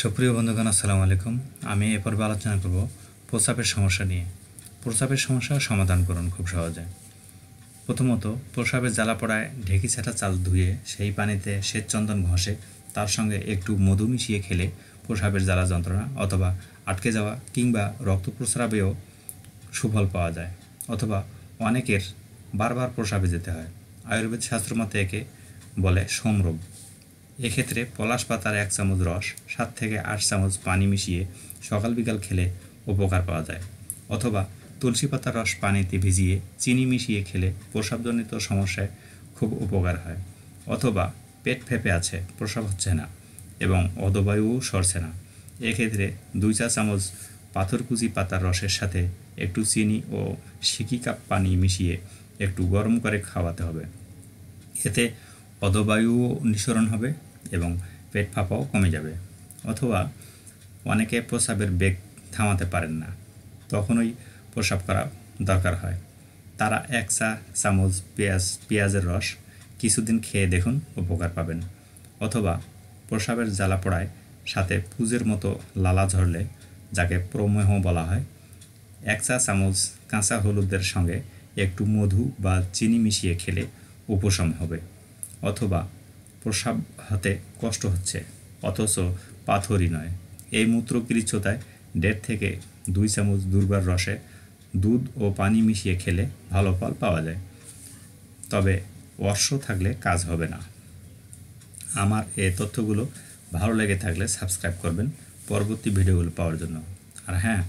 সুপ্রিয় বন্ধুগণ, আসসালামু আলাইকুম। আমি এ পর্বে আলোচনা করব প্রস্রাবের সমস্যা নিয়ে। প্রস্রাবের সমস্যা সমাধান করুন খুব সহজে। প্রথমত, প্রস্রাবের জ্বালা পড়ায় ঢেকি ছাটা চাল ধুয়ে সেই পানিতে শ্বেত চন্দন ঘষে তার সঙ্গে একটু মধু মিশিয়ে খেলে প্রস্রাবের জ্বালা যন্ত্রণা অথবা আটকে যাওয়া কিংবা রক্ত প্রস্রাবেও সুফল পাওয়া যায় অথবা অনেকের বারবার প্রস্রাবে যেতে হয়। আয়ুর্বেদ শাস্ত্র মতে একে বলে সোমরোগ। এক্ষেত্রে পলাশ পাতার এক চামচ রস, সাত থেকে আট চামচ পানি মিশিয়ে সকাল বিকাল খেলে উপকার পাওয়া যায়। অথবা তুলসী পাতার রস পানিতে ভিজিয়ে চিনি মিশিয়ে খেলে প্রসাবজনিত সমস্যায় খুব উপকার হয়। অথবা পেট ফেপে আছে, প্রসাব হচ্ছে না এবং অদবায়ুও সরছে না। এক্ষেত্রে দুই চা চামচ পাথরকুচি পাতার রসের সাথে একটু চিনি ও সিকি কাপ পানি মিশিয়ে একটু গরম করে খাওয়াতে হবে। এতে পদবায়ুও নিঃসরণ হবে এবং পেট ফাঁপাও কমে যাবে। অথবা অনেকে প্রস্রাবের বেগ থামাতে পারেন না, তখনই প্রস্রাব করা দরকার হয়। তারা এক চা চামচ, পেঁয়াজ, পেঁয়াজের রস কিছুদিন খেয়ে দেখুন উপকার পাবেন। অথবা প্রস্রাবের জ্বালা পড়ায় সাথে পুজের মতো লালা ঝরলে, যাকে প্রমেহ বলা হয় এক চা চামচ কাঁচা হলুদের সঙ্গে একটু মধু বা চিনি মিশিয়ে খেলে উপশম হবে। অথবা প্রস্রাব হাতে কষ্ট হচ্ছে, অথচ পাথরই নয়। এই মূত্রকৃচ্ছতায় দেড় থেকে দুই চামচ দুর্বার রসে দুধ ও পানি মিশিয়ে খেলে ভালো ফল পাওয়া যায়। তবে অর্শ থাকলে কাজ হবে না। আমার এ তথ্যগুলো ভালো লেগে থাকলে সাবস্ক্রাইব করবেন পরবর্তী ভিডিওগুলো পাওয়ার জন্য। আর হ্যাঁ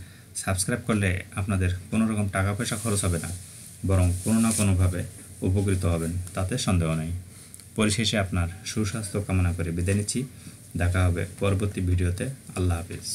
সাবস্ক্রাইব করলে আপনাদের কোনো রকম টাকা পয়সা খরচ হবে না, বরং কোনো না কোনোভাবে উপকৃত হবেন, তাতে সন্দেহ নেই। পরিশেষে আপনার সুস্বাস্থ্য কামনা করে বিদায় নিচ্ছি। দেখা হবে পরবর্তী ভিডিওতে। আল্লাহ হাফিজ।